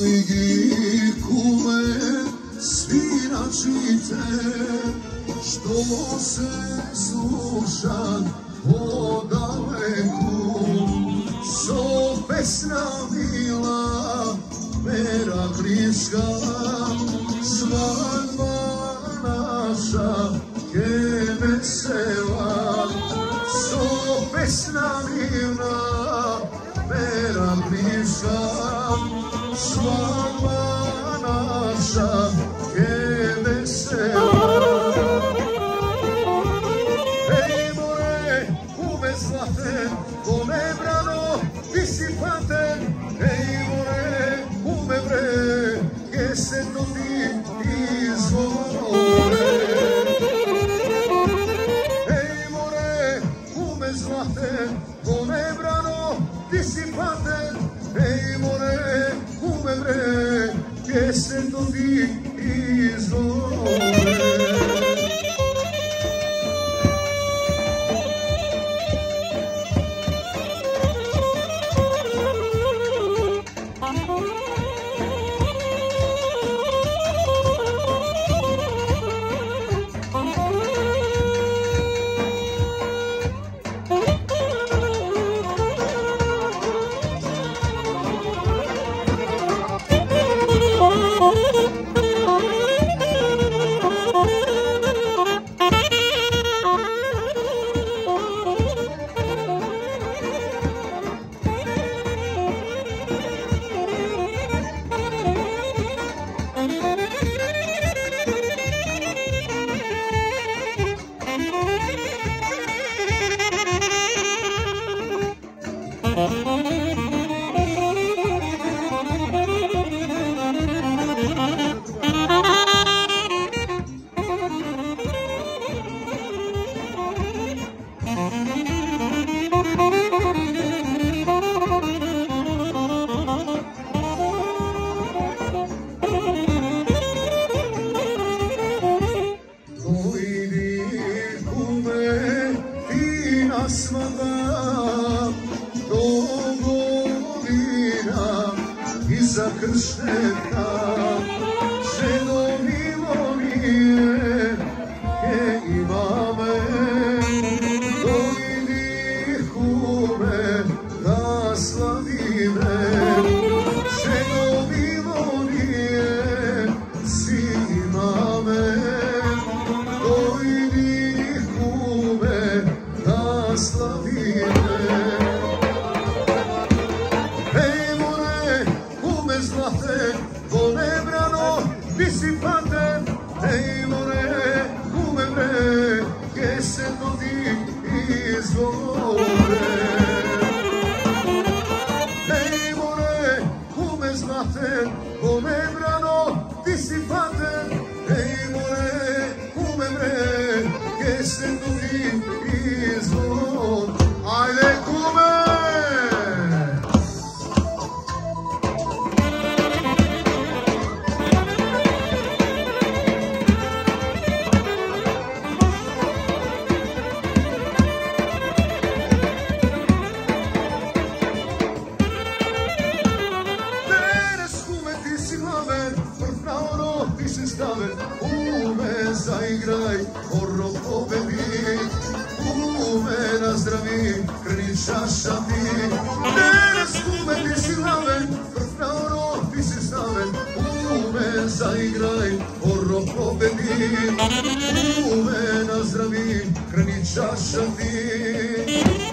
Igi kume sviračite Što se slušat odaleku So pesna mila Meraklijska Svadba naša je vesela. So pesna mila Meraklijska Osman bana şah descendo de Isola. zdravim, hrani čaša ti.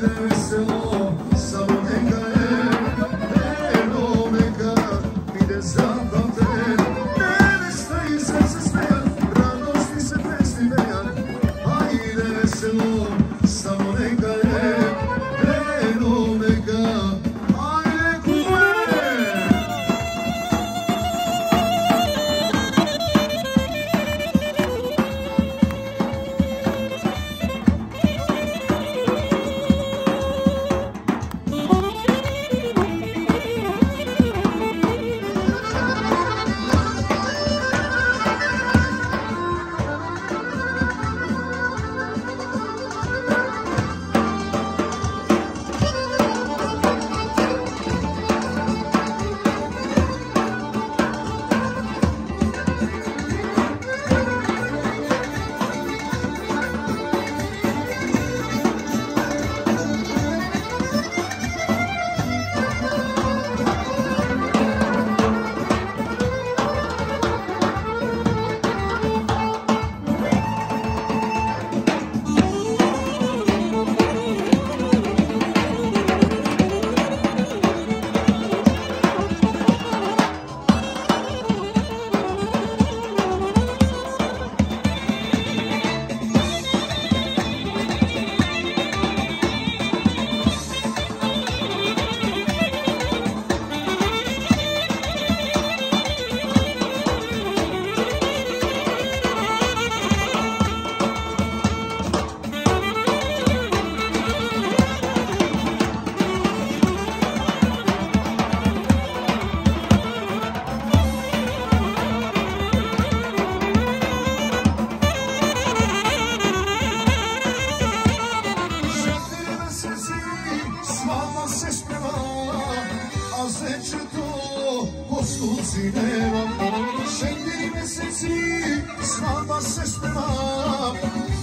there is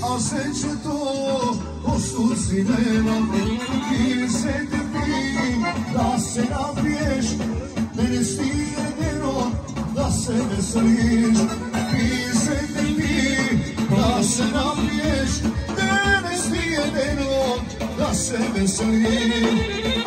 a sreće to ko suci nema. Ti se trpi da se napiješ, mene stije djero da se veseliš. Ti se trpi da se napiješ, mene stije djero da se veseliš.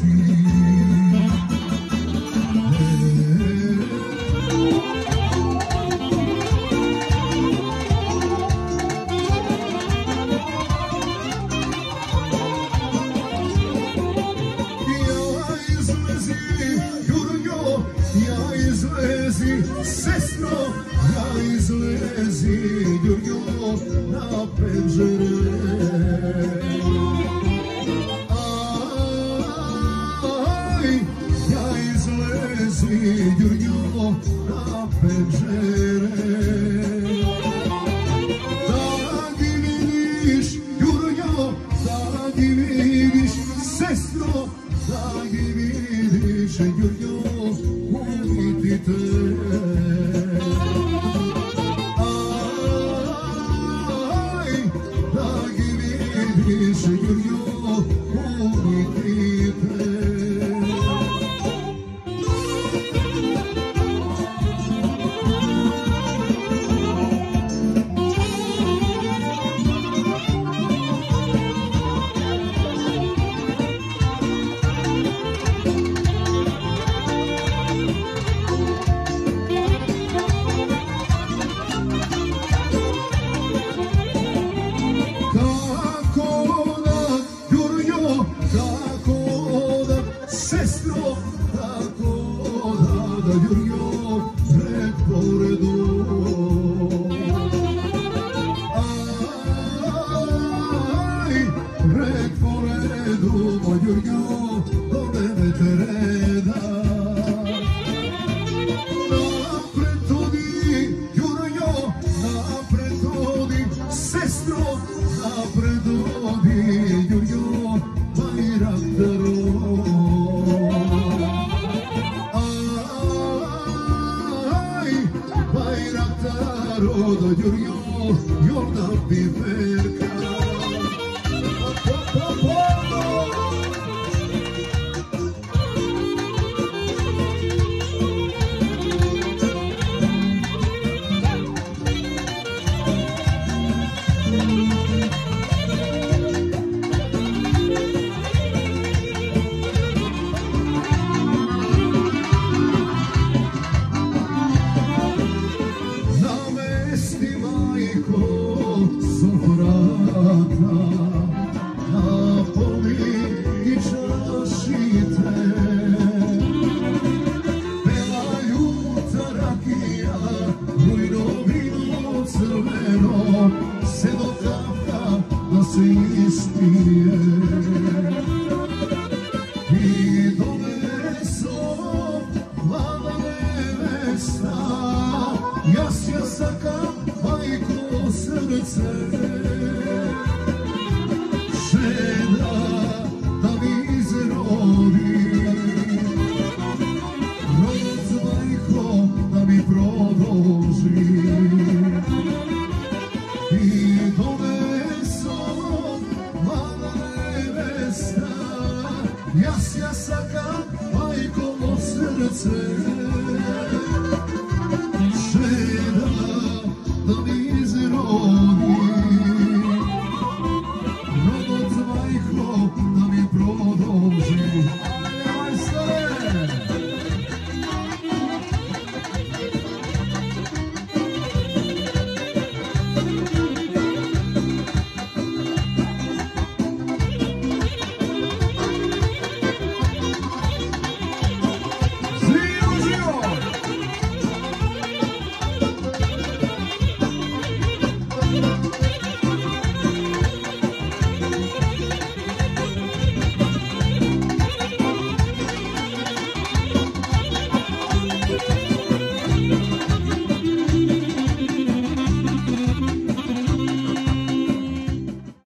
Yes. Gasio saka, majko srce. Žena da mi izrodi. Rodac majko da mi prodolži I donesom mala nevesta. Jasja saka, majko srce.